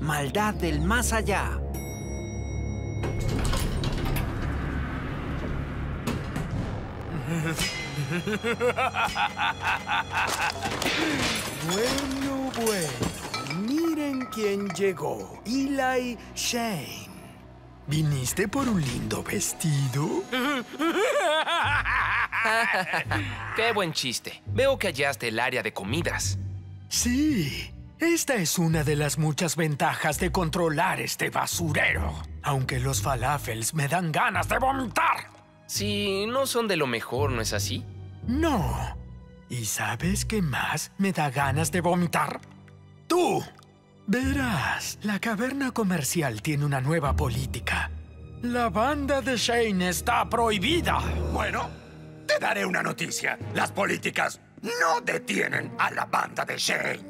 Maldad del más allá. Bueno, bueno. Miren quién llegó. Eli Shane. ¿Viniste por un lindo vestido? Qué buen chiste. Veo que hallaste el área de comidas. Sí. Esta es una de las muchas ventajas de controlar este basurero. Aunque los falafels me dan ganas de vomitar. Si no son de lo mejor, ¿no es así? No. ¿Y sabes qué más me da ganas de vomitar? ¡Tú! Verás, la caverna comercial tiene una nueva política. La banda de Shane está prohibida. Bueno, te daré una noticia. Las políticas no detienen a la banda de Shane.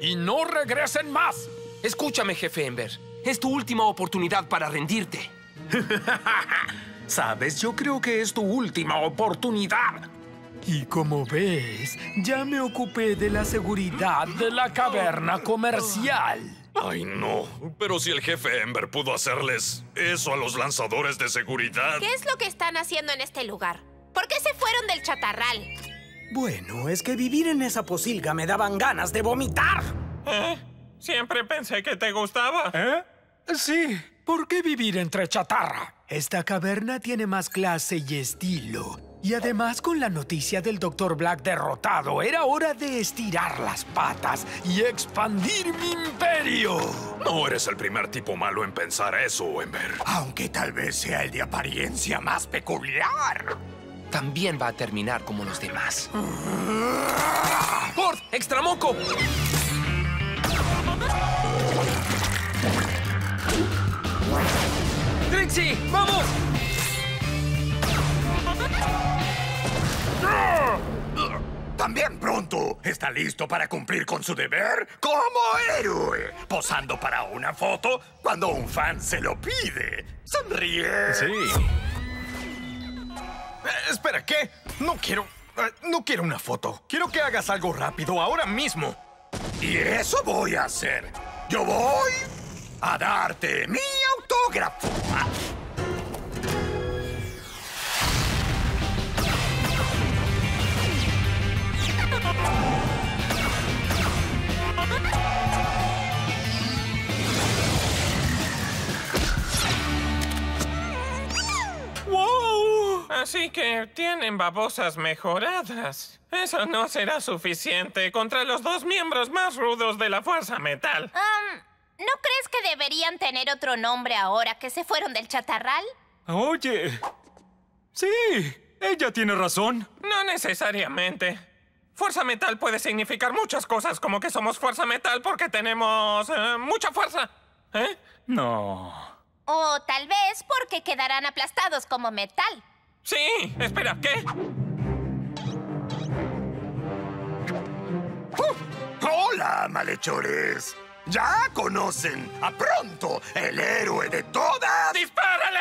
Y no regresen más. Escúchame, jefe Ember. Es tu última oportunidad para rendirte. Sabes, yo creo que es tu última oportunidad. Y como ves, ya me ocupé de la seguridad de la caverna comercial. Ay, no. Pero si el jefe Ember pudo hacerles eso a los lanzadores de seguridad. ¿Qué es lo que están haciendo en este lugar? ¿Por qué se fueron del chatarral? Bueno, es que vivir en esa posilga me daban ganas de vomitar. ¿Eh? Siempre pensé que te gustaba. ¿Eh? Sí. ¿Por qué vivir entre chatarra? Esta caverna tiene más clase y estilo. Y además, con la noticia del Dr. Black derrotado, era hora de estirar las patas y expandir mi imperio. No eres el primer tipo malo en pensar eso, Ember. Aunque tal vez sea el de apariencia más peculiar. También va a terminar como los demás. ¡Ford! ¡Extramoco! ¡Trixie! ¡Vamos! También pronto está listo para cumplir con su deber como héroe, posando para una foto cuando un fan se lo pide. Sonríe. Sí. Eh, espera, ¿qué? No quiero... eh, no quiero una foto. Quiero que hagas algo rápido, ahora mismo. Y eso voy a hacer. Yo voy a darte mi autógrafo. Así que tienen babosas mejoradas. Eso no será suficiente contra los dos miembros más rudos de la Fuerza Metal. Um, ¿No crees que deberían tener otro nombre ahora que se fueron del chatarral? Oye. Sí, ella tiene razón. No necesariamente. Fuerza Metal puede significar muchas cosas, como que somos Fuerza Metal porque tenemos eh, mucha fuerza. ¿Eh? No. O tal vez porque quedarán aplastados como metal. Sí, espera, ¿qué? Hola, malhechores. Ya conocen a pronto el héroe de todas. ¡Dispárale!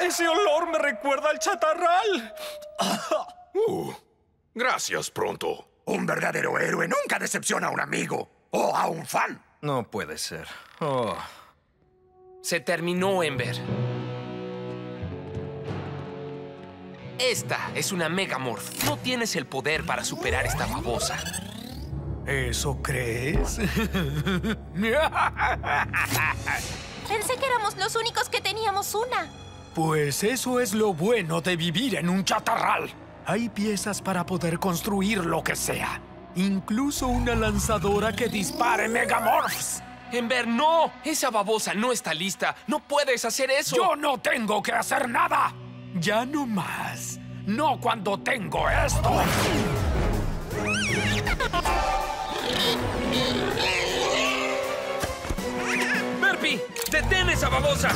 Ese olor me recuerda al chatarral. Uh, gracias, pronto. Un verdadero héroe nunca decepciona a un amigo o a un fan. No puede ser. Oh. Se terminó, Ember. Esta es una Megamorph. No tienes el poder para superar esta babosa. ¿Eso crees? Pensé que éramos los únicos que teníamos una. Pues eso es lo bueno de vivir en un chatarral. Hay piezas para poder construir lo que sea. Incluso una lanzadora que dispare megamorphs. Ember, no. Esa babosa no está lista. No puedes hacer eso. Yo no tengo que hacer nada. Ya no más. No cuando tengo esto. ¡Burpee! ¡Detén esa babosa!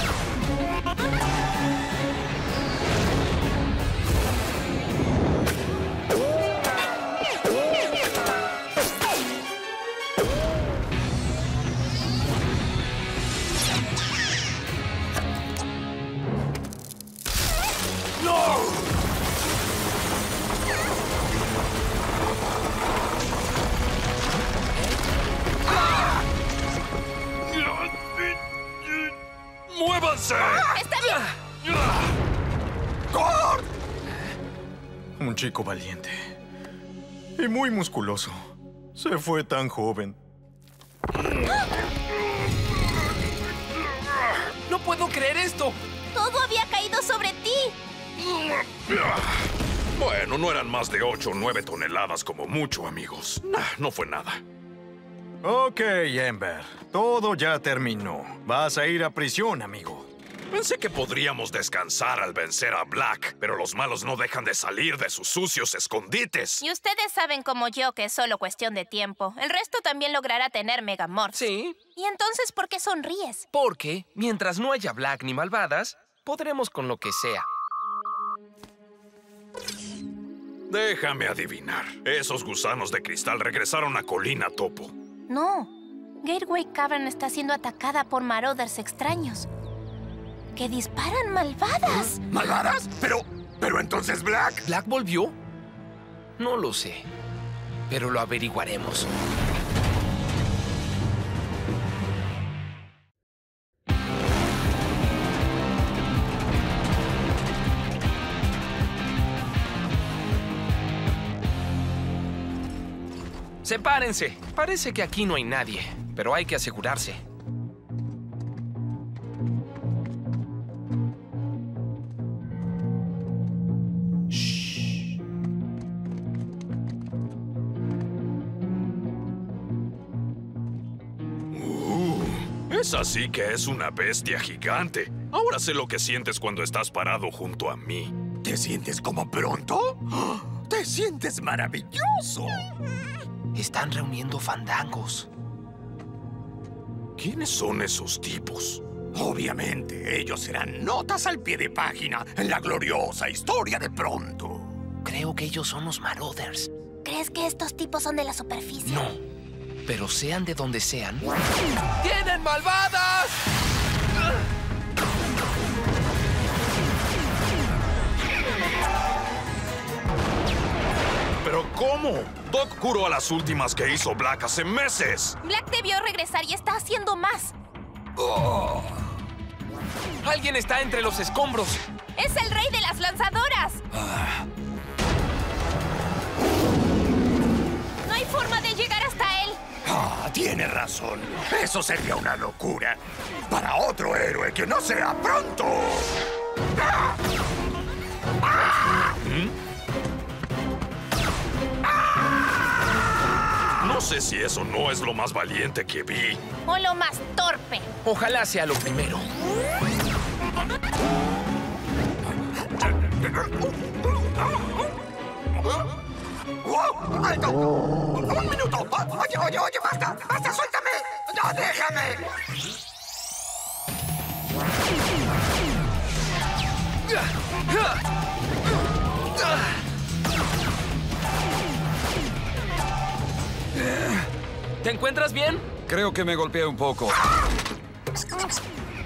Musculoso. Se fue tan joven. ¡No puedo creer esto! Todo había caído sobre ti. Bueno, no eran más de 8 o 9 toneladas como mucho, amigos. Nah, no fue nada. Ok, Ember. Todo ya terminó. Vas a ir a prisión, amigo. Pensé que podríamos descansar al vencer a Black, pero los malos no dejan de salir de sus sucios escondites. Y ustedes saben como yo que es solo cuestión de tiempo. El resto también logrará tener Megamorphs. Sí, ¿Y entonces por qué sonríes? porque mientras no haya Black ni malvadas, podremos con lo que sea. Déjame adivinar. Esos gusanos de cristal regresaron a Colina Topo. No. Gateway Cavern está siendo atacada por marauders extraños. Que disparan malvadas. ¿Malvadas? Pero, pero entonces Black. ¿Black volvió? No lo sé, pero lo averiguaremos. Sepárense. Parece que aquí no hay nadie, pero hay que asegurarse. Así que es una bestia gigante. Ahora sé lo que sientes cuando estás parado junto a mí. ¿Te sientes como pronto? ¡Te sientes maravilloso! Están reuniendo fandangos. ¿Quiénes son esos tipos? Obviamente, ellos serán notas al pie de página en la gloriosa historia de pronto. Creo que ellos son los Marauders. ¿Crees que estos tipos son de la superficie? No, pero sean de donde sean. ¡Tienen malvadas! ¿Pero cómo? Doc curó a las últimas que hizo Black hace meses. Black debió regresar y está haciendo más. Alguien está entre los escombros. ¡Es el rey de las lanzadoras! No hay forma de llegar él. Ah, tiene razón. Eso sería una locura. Para otro héroe que no sea pronto. No sé si eso no es lo más valiente que vi. O lo más torpe. Ojalá sea lo primero. ¡Wow! ¡Alto! ¡Un minuto! Oye, oye, oye, basta, basta, suéltame. No, déjame. ¿Te encuentras bien? Creo que me golpeé un poco.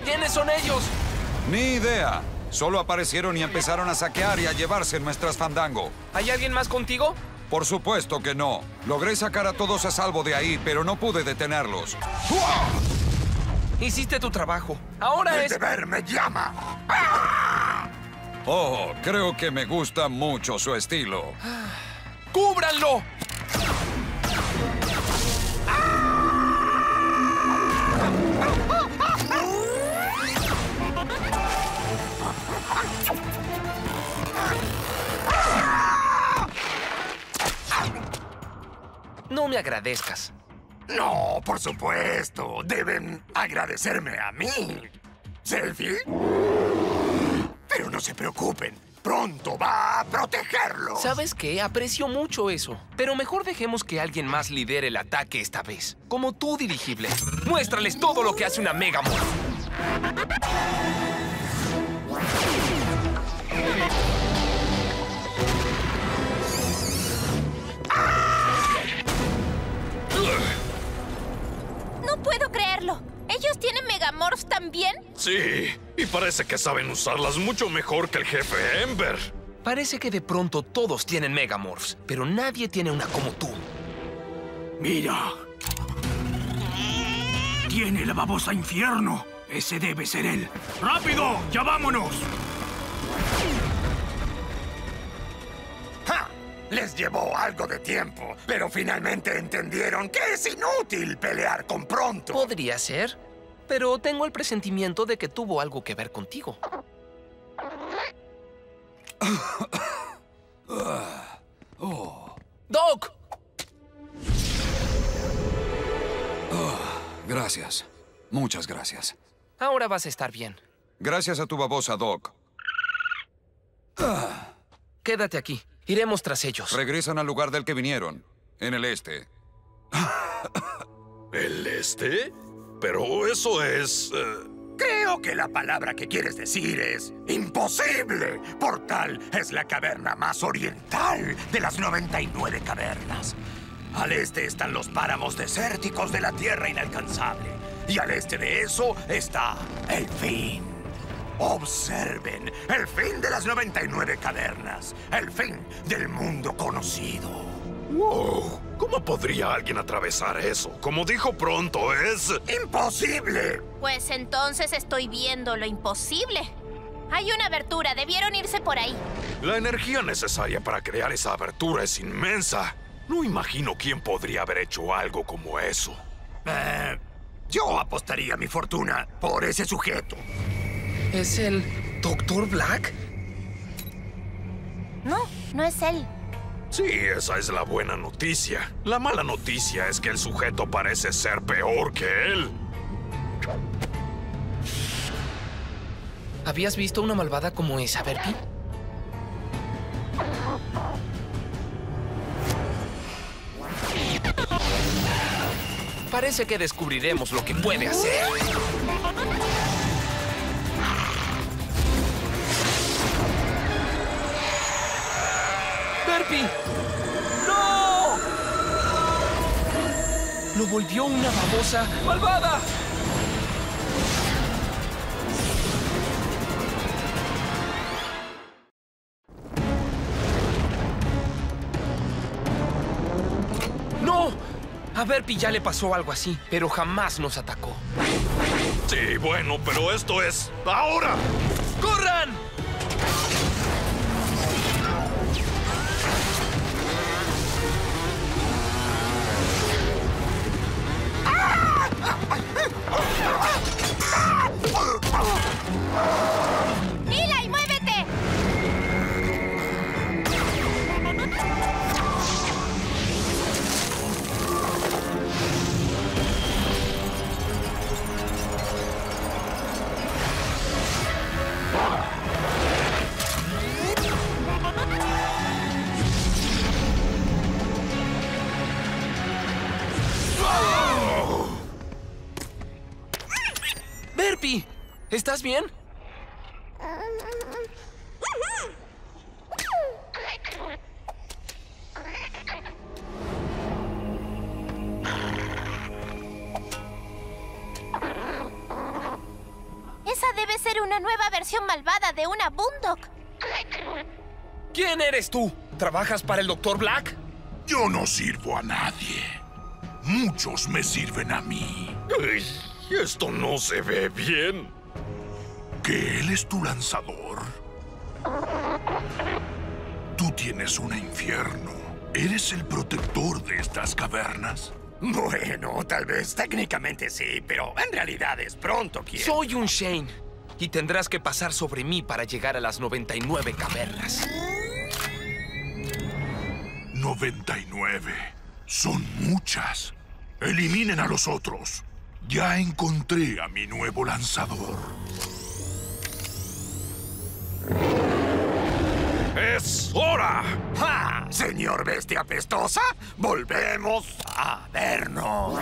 ¿Quiénes son ellos? Ni idea. Solo aparecieron y empezaron a saquear y a llevarse nuestras fandango. ¿Hay alguien más contigo? Por supuesto que no. Logré sacar a todos a salvo de ahí, pero no pude detenerlos. Hiciste tu trabajo. Ahora El es... deber me llama. Oh, creo que me gusta mucho su estilo. ¡Cúbranlo! No me agradezcas. No, por supuesto. Deben agradecerme a mí. ¿Selfie? Pero no se preocupen. Pronto va a protegerlos. ¿Sabes qué? Aprecio mucho eso. Pero mejor dejemos que alguien más lidere el ataque esta vez. Como tú, dirigible. Muéstrales todo lo que hace una Megamorph. Parece que saben usarlas mucho mejor que el jefe Ember. Parece que de pronto todos tienen Megamorphs, pero nadie tiene una como tú. Mira. Tiene la babosa infierno. Ese debe ser él. ¡Rápido! ¡Ya vámonos! ¡Ja! Les llevó algo de tiempo, pero finalmente entendieron que es inútil pelear con pronto. Podría ser, pero tengo el presentimiento de que tuvo algo que ver contigo. ¡Doc! Gracias. Muchas gracias. Ahora vas a estar bien. Gracias a tu babosa, Doc. Quédate aquí. Iremos tras ellos. Regresan al lugar del que vinieron, en el este. ¿El este? Pero eso es... eh, Creo que la palabra que quieres decir es imposible. Portal es la caverna más oriental de las 99 cavernas. Al este están los páramos desérticos de la tierra inalcanzable. Y al este de eso está el fin. Observen, el fin de las 99 cavernas. El fin del mundo conocido. ¡Wow! ¿Cómo podría alguien atravesar eso? Como dijo pronto, es... ¡Imposible! Pues entonces estoy viendo lo imposible. Hay una abertura, debieron irse por ahí. La energía necesaria para crear esa abertura es inmensa. No imagino quién podría haber hecho algo como eso. Eh, yo apostaría mi fortuna por ese sujeto. ¿Es el Doctor Black? No, no es él. Sí, esa es la buena noticia. La mala noticia es que el sujeto parece ser peor que él. ¿Habías visto una malvada como esa, Bertie? Parece que descubriremos lo que puede hacer. ¡No! Lo volvió una babosa malvada. ¡No! A Berpy ya le pasó algo así, pero jamás nos atacó. Sí, bueno, pero esto es... ¡Ahora! ¿Estás bien? Esa debe ser una nueva versión malvada de una Boondock. ¿Quién eres tú? ¿Trabajas para el Dr. Black? Yo no sirvo a nadie. Muchos me sirven a mí. Esto no se ve bien. ¿Que él es tu lanzador? Tú tienes un infierno. ¿Eres el protector de estas cavernas? Bueno, tal vez técnicamente sí, pero en realidad es pronto quien. Soy un Shane. Y tendrás que pasar sobre mí para llegar a las 99 cavernas. 99. Son muchas. Eliminen a los otros. Ya encontré a mi nuevo lanzador. ¡Es hora! ¡Ja! Señor bestia apestosa, volvemos a vernos.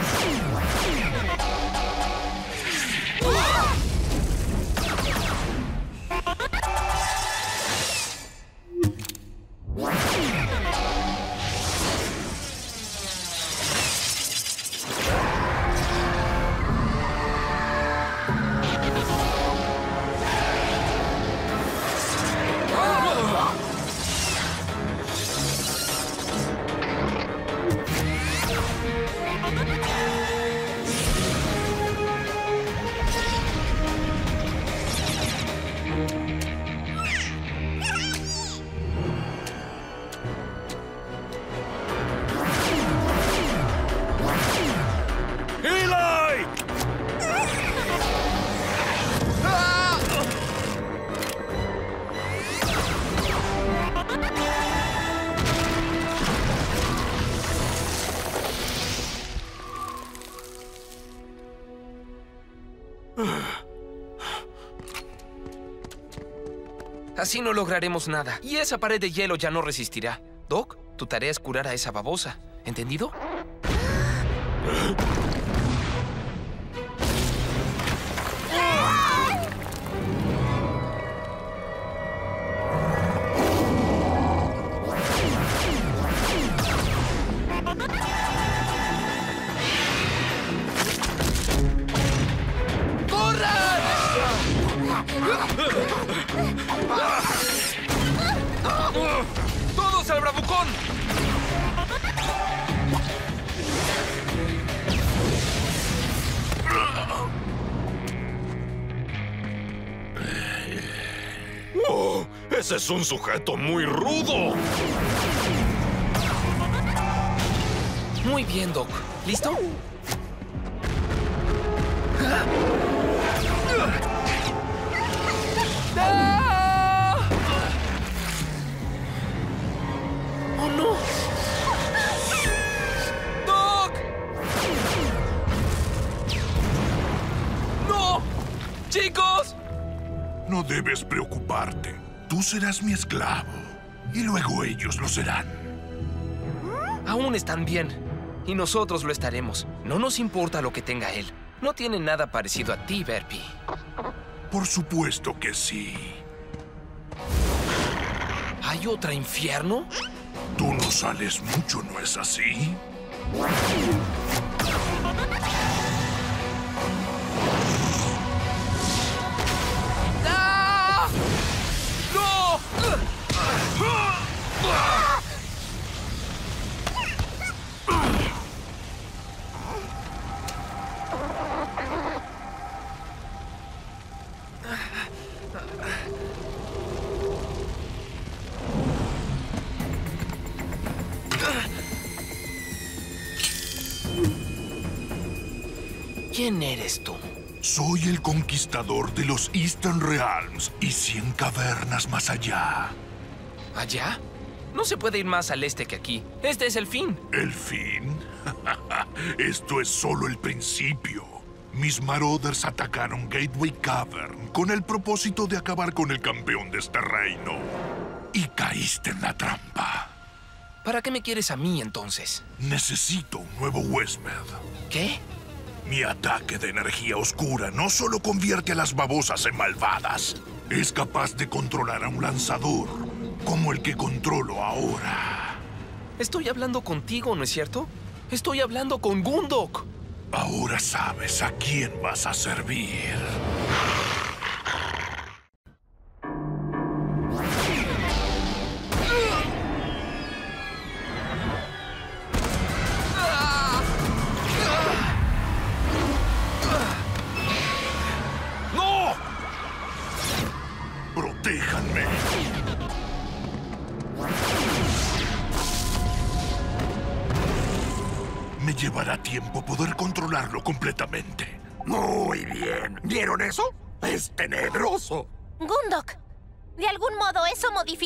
Así no lograremos nada. Y esa pared de hielo ya no resistirá. Doc, tu tarea es curar a esa babosa. ¿Entendido? Es un sujeto muy rudo! Muy bien, Doc. ¿Listo? ¡Oh, no! ¡Doc! ¡No! ¡Chicos! No debes preocuparte. Tú serás mi esclavo. Y luego ellos lo serán. Aún están bien. Y nosotros lo estaremos. No nos importa lo que tenga él. No tiene nada parecido a ti, Verpi. Por supuesto que sí. ¿Hay otra infierno? Tú no sales mucho, ¿no es así? Soy el conquistador de los Eastern Realms y cien cavernas más allá. ¿Allá? No se puede ir más al este que aquí. Este es el fin. ¿El fin? Esto es solo el principio. Mis Marauders atacaron Gateway Cavern con el propósito de acabar con el campeón de este reino. Y caíste en la trampa. ¿Para qué me quieres a mí entonces? Necesito un nuevo huésped. ¿Qué? Mi ataque de energía oscura no solo convierte a las babosas en malvadas, es capaz de controlar a un lanzador, como el que controlo ahora. Estoy hablando contigo, ¿no es cierto? Estoy hablando con Gundok. Ahora sabes a quién vas a servir.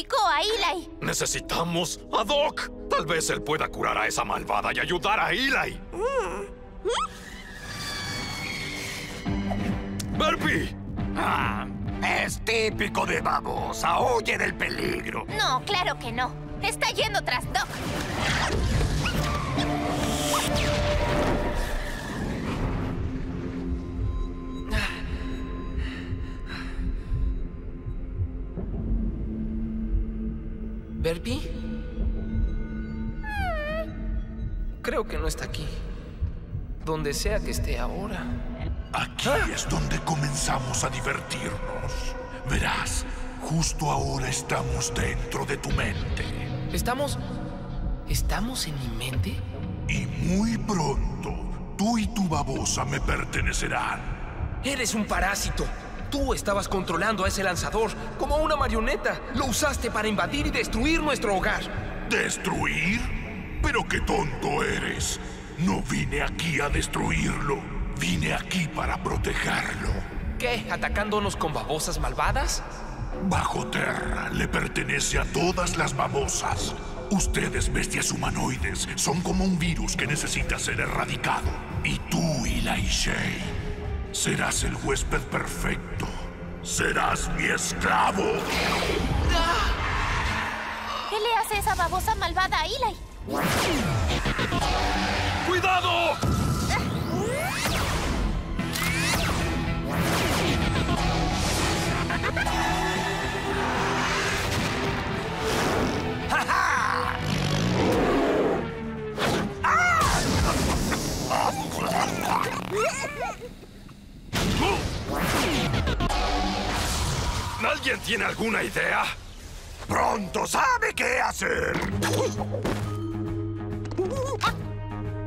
A Eli. Necesitamos a Doc. Tal vez él pueda curar a esa malvada y ayudar a Eli. ¡Burpee! Ah, es típico de babosa. Oye del peligro. No, claro que no. Está yendo tras Doc. Creo que no está aquí. Donde sea que esté ahora. Aquí es donde comenzamos a divertirnos. Verás, justo ahora estamos dentro de tu mente. ¿Estamos... ¿Estamos en mi mente? Y muy pronto, tú y tu babosa me pertenecerán. Eres un parásito. Tú estabas controlando a ese lanzador como una marioneta. Lo usaste para invadir y destruir nuestro hogar. ¿Destruir? Pero qué tonto eres. No vine aquí a destruirlo. Vine aquí para protegerlo. ¿Qué? ¿Atacándonos con babosas malvadas? Bajo Terra le pertenece a todas las babosas. Ustedes, bestias humanoides, son como un virus que necesita ser erradicado. Y tú, Eli Shay, serás el huésped perfecto. Serás mi esclavo. ¿Qué le hace esa babosa malvada a Eli? ¡Cuidado! ¿Alguien tiene alguna idea? Pronto sabe qué hacer.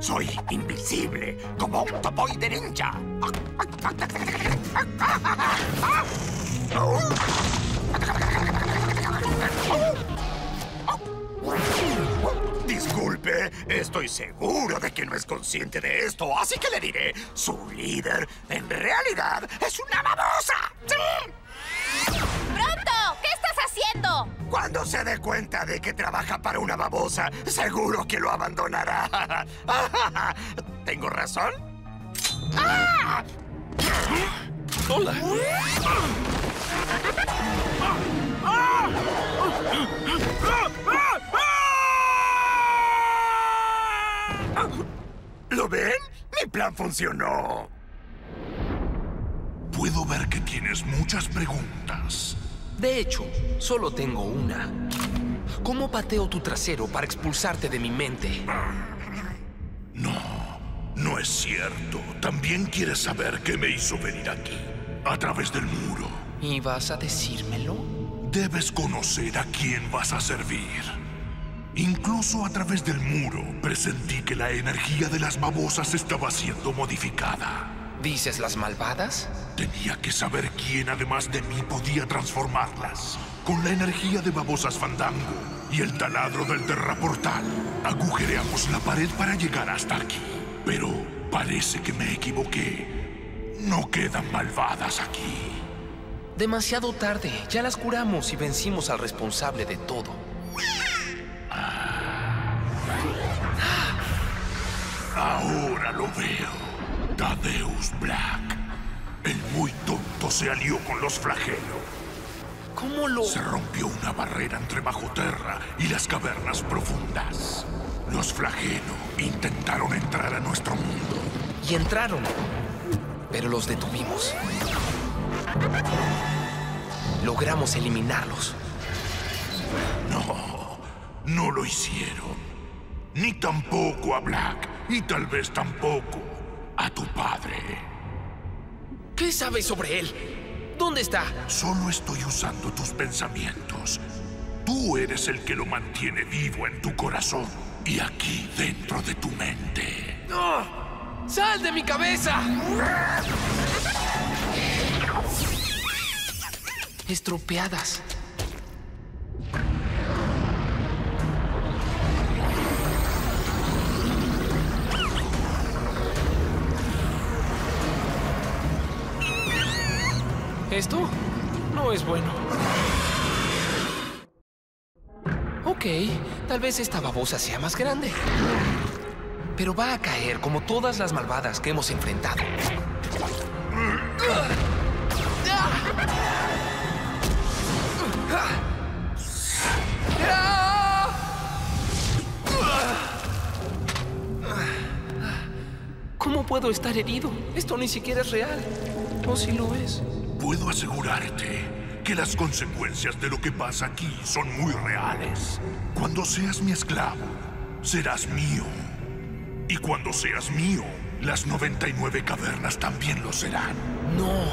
Soy invisible, como un topoide ninja. Disculpe, estoy seguro de que no es consciente de esto, así que le diré, su líder en realidad es una babosa. ¡Sí! Cuando se dé cuenta de que trabaja para una babosa, seguro que lo abandonará. ¿Tengo razón? ¡Ah! Hola. ¿Lo ven? Mi plan funcionó. Puedo ver que tienes muchas preguntas. De hecho, solo tengo una. ¿Cómo pateo tu trasero para expulsarte de mi mente? No, no es cierto. También quieres saber qué me hizo venir aquí. A través del muro. ¿Y vas a decírmelo? Debes conocer a quién vas a servir. Incluso a través del muro presentí que la energía de las babosas estaba siendo modificada. ¿Dices las malvadas? Tenía que saber quién además de mí podía transformarlas. Con la energía de babosas fandango y el taladro del terraportal, agujereamos la pared para llegar hasta aquí. Pero parece que me equivoqué. No quedan malvadas aquí. Demasiado tarde. Ya las curamos y vencimos al responsable de todo. Ahora lo veo. Tadeus Black. El muy tonto se alió con los flagelo. ¿Cómo lo...? Se rompió una barrera entre bajo tierra y las cavernas profundas. Los flagelo intentaron entrar a nuestro mundo. Y entraron. Pero los detuvimos. Logramos eliminarlos. No, no lo hicieron. Ni tampoco a Black. Y tal vez tampoco a tu padre. ¿Qué sabes sobre él? ¿Dónde está? Solo estoy usando tus pensamientos. Tú eres el que lo mantiene vivo en tu corazón y aquí dentro de tu mente. ¡Oh! ¡Sal de mi cabeza! Estropeadas. Esto no es bueno. Ok, tal vez esta babosa sea más grande. Pero va a caer como todas las malvadas que hemos enfrentado. ¿Cómo puedo estar herido? Esto ni siquiera es real. ¿O si lo es? Puedo asegurarte que las consecuencias de lo que pasa aquí son muy reales. Cuando seas mi esclavo, serás mío. Y cuando seas mío, las 99 cavernas también lo serán. No.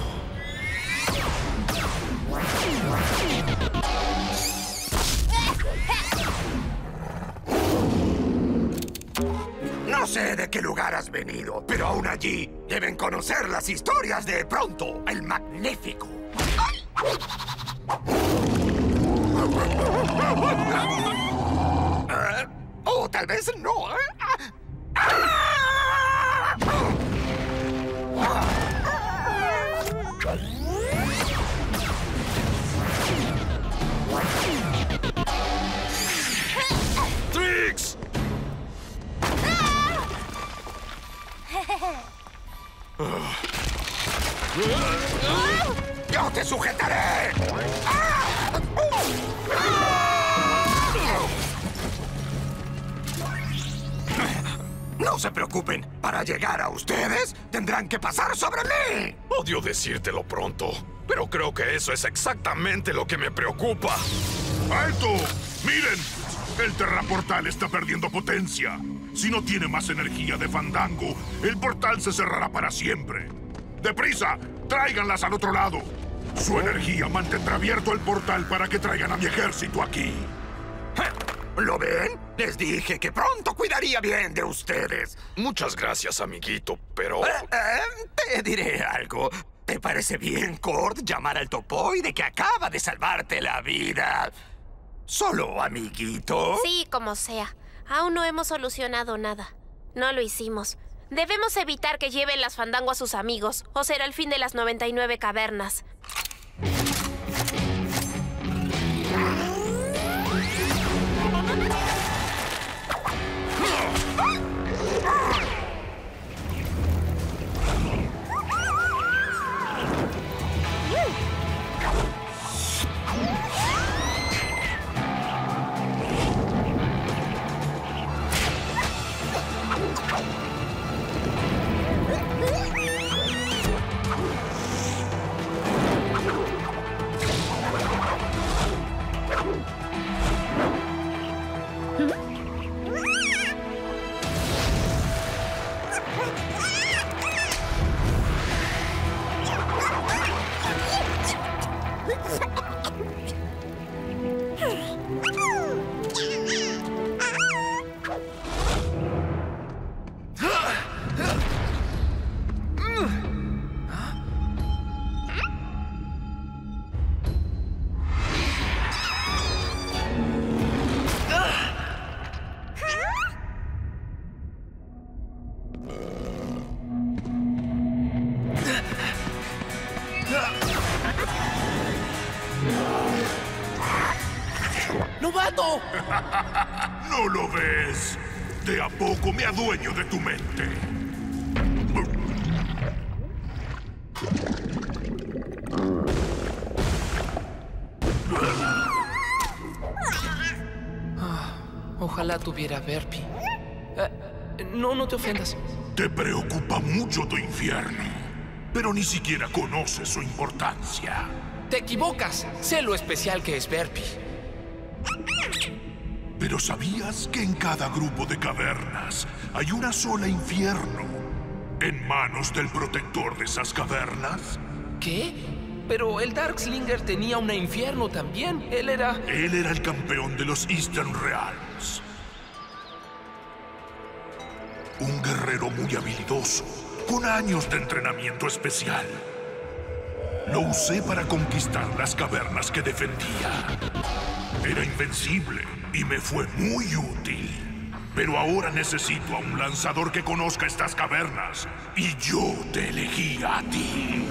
No sé de qué lugar has venido, pero aún allí deben conocer las historias de Pronto, el Magnífico. Eh, O tal vez no. ¿eh? Llegar a ustedes, tendrán que pasar sobre mí. Odio decírtelo pronto, pero creo que eso es exactamente lo que me preocupa. ¡Alto! ¡Miren! El terraportal está perdiendo potencia. Si no tiene más energía de fandango, el portal se cerrará para siempre. ¡Deprisa! ¡Tráiganlas al otro lado! Su energía mantendrá abierto el portal para que traigan a mi ejército aquí. ¿Lo ven? Les dije que pronto cuidaría bien de ustedes. Muchas gracias, amiguito, pero... Eh, eh, te diré algo. ¿Te parece bien, Cord, llamar al topoide que acaba de salvarte la vida? ¿Solo, amiguito? Sí, como sea. Aún no hemos solucionado nada. No lo hicimos. Debemos evitar que lleven las fandango a sus amigos, o será el fin de las 99 cavernas. ¡Novato! ¿No lo ves? De a poco me adueño de tu mente. Ojalá tuviera Verpi. Eh, no, no te ofendas. Te preocupa mucho tu infierno, pero ni siquiera conoces su importancia. Te equivocas. Sé lo especial que es Verpi. Pero ¿sabías que en cada grupo de cavernas hay una sola infierno? ¿En manos del protector de esas cavernas? ¿Qué? Pero el Darkslinger tenía un infierno también. Él era... Él era el campeón de los Eastern Realms. Un guerrero muy habilidoso, con años de entrenamiento especial. Lo usé para conquistar las cavernas que defendía. Era invencible y me fue muy útil. Pero ahora necesito a un lanzador que conozca estas cavernas. Y yo te elegí a ti.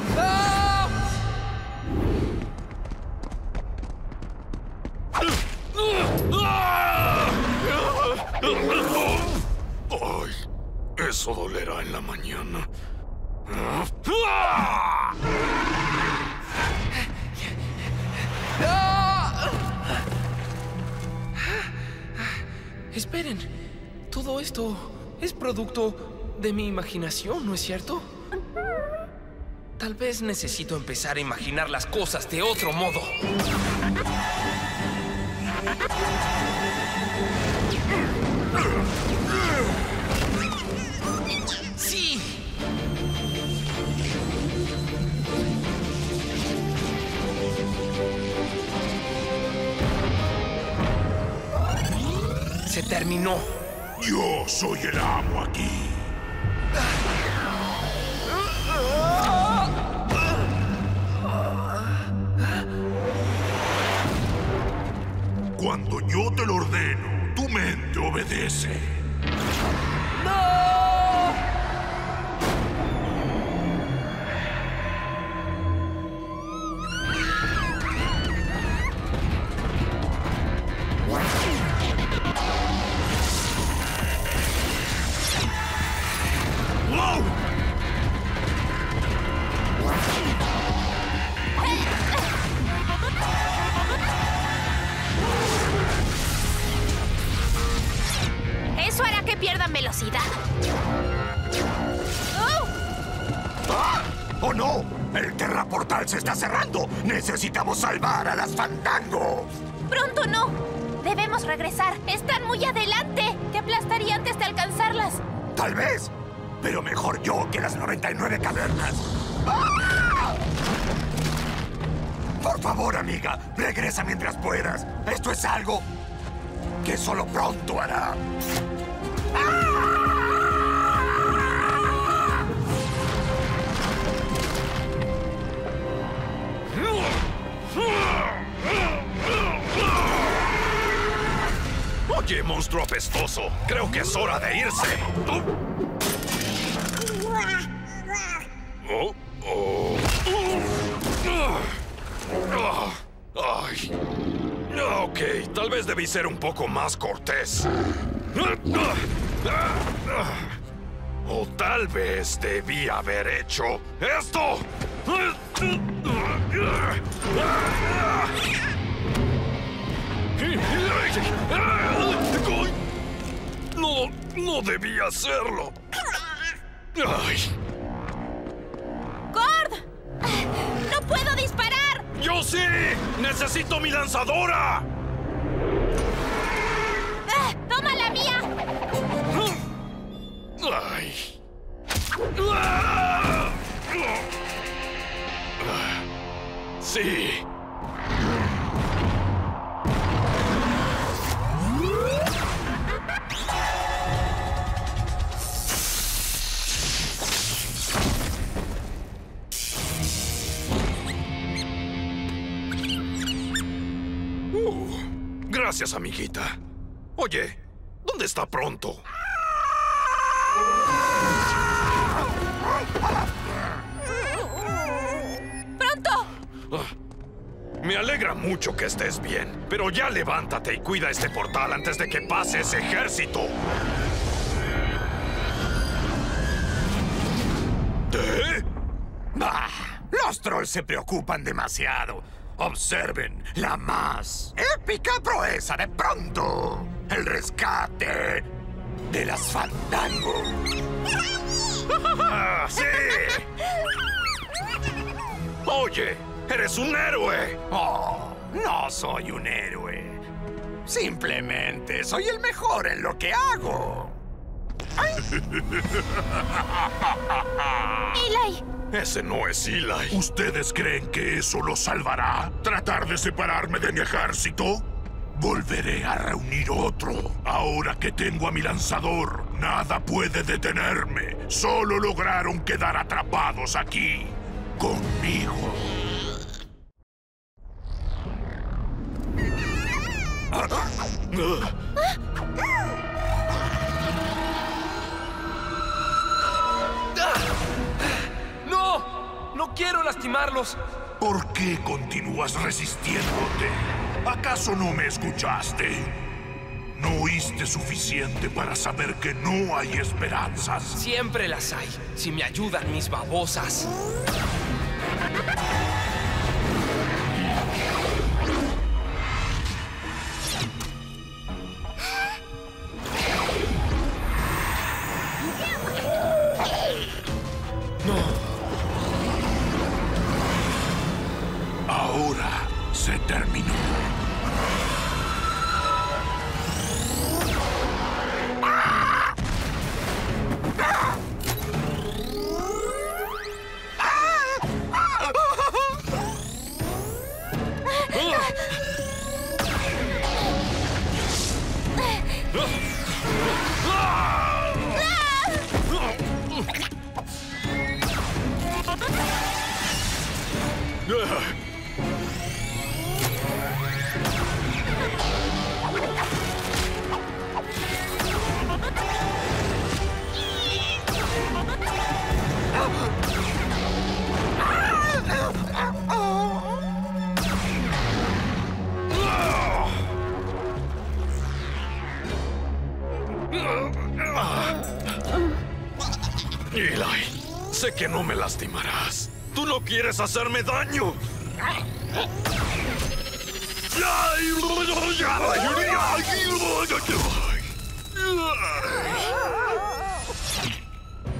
Ay, eso dolerá en la mañana. Esperen. Todo esto es producto de mi imaginación, ¿no es cierto? Tal vez necesito empezar a imaginar las cosas de otro modo. Terminó. Yo soy el amo aquí. Cuando yo te lo ordeno, tu mente obedece. Salvar a las Fandango! ¡Pronto no! Debemos regresar. Están muy adelante. Te aplastaría antes de alcanzarlas. Tal vez. Pero mejor yo que las 99 Oye, monstruo apestoso, creo que es hora de irse. Oh, oh. Ah, Ay. Ok, tal vez debí ser un poco más cortés. O tal vez debí haber hecho esto. No, no debía hacerlo. Ay, ¡Gord! ¡No puedo disparar! ¡Yo sí! ¡Necesito mi lanzadora! ¡Ah! ¡Toma la mía! Ay. Sí. Uh, gracias, amiguita. Oye, ¿dónde está pronto? ¡Pronto! Ah, Me alegra mucho que estés bien, pero ya levántate y cuida este portal antes de que pase ese ejército. ¿Eh? Bah, los trolls se preocupan demasiado. Observen la más épica proeza de pronto. El rescate de las Fandango. ¡Ah, sí! Oye, eres un héroe. Oh, no soy un héroe. Simplemente soy el mejor en lo que hago. ¡Eli! Ese no es Eli. ¿Ustedes creen que eso los salvará? ¿Tratar de separarme de mi ejército? Volveré a reunir otro. Ahora que tengo a mi lanzador, nada puede detenerme. Solo lograron quedar atrapados aquí. Conmigo. Quiero lastimarlos! ¿Por qué continúas resistiéndote? ¿Acaso no me escuchaste? ¿No oíste suficiente para saber que no hay esperanzas? Siempre las hay, si me ayudan mis babosas. Que no me lastimarás. Quieres hacerme daño.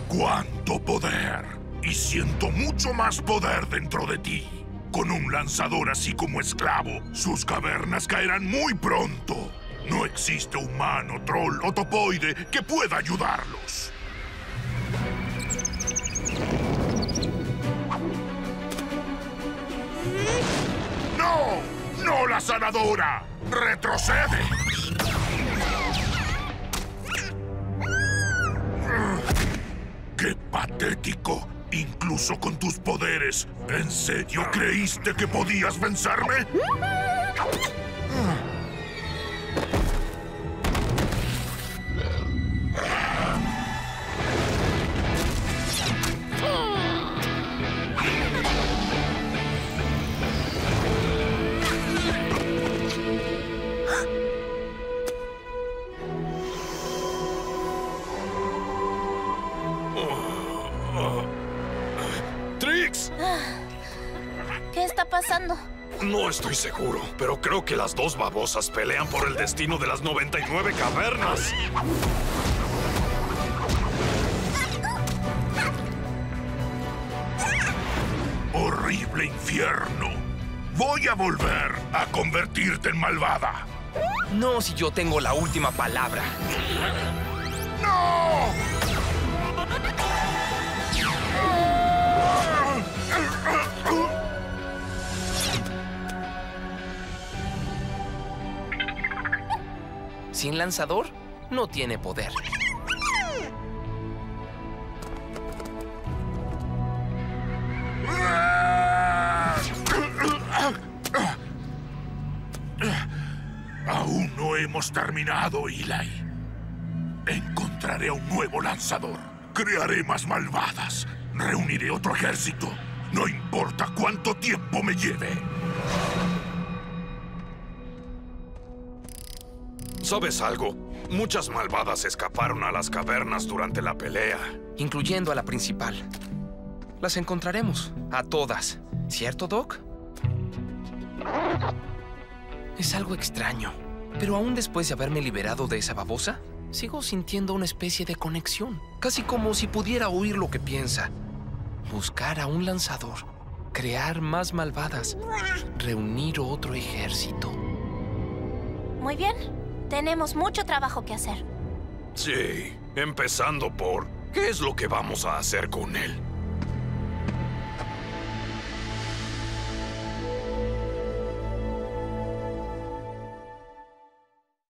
¡Cuánto poder! Y siento mucho más poder dentro de ti. Con un lanzador así como esclavo, sus cavernas caerán muy pronto. No existe humano, troll o topoide que pueda ayudarlos. ¡No la sanadora! ¡Retrocede! ¡Qué patético! Incluso con tus poderes, ¿en serio creíste que podías vencerme? No estoy seguro, pero creo que las dos babosas pelean por el destino de las 99 cavernas. ¡Horrible infierno! Voy a volver a convertirte en malvada. No si yo tengo la última palabra. ¡No! Sin lanzador, no tiene poder. Aún no hemos terminado, Eli. Encontraré a un nuevo lanzador. Crearé más malvadas. Reuniré otro ejército. No importa cuánto tiempo me lleve. ¿Sabes algo? Muchas malvadas escaparon a las cavernas durante la pelea. Incluyendo a la principal. Las encontraremos. A todas. ¿Cierto, Doc? Es algo extraño. Pero aún después de haberme liberado de esa babosa, sigo sintiendo una especie de conexión. Casi como si pudiera oír lo que piensa. Buscar a un lanzador. Crear más malvadas. Reunir otro ejército. Muy bien. Tenemos mucho trabajo que hacer. Sí, empezando por... ¿Qué es lo que vamos a hacer con él?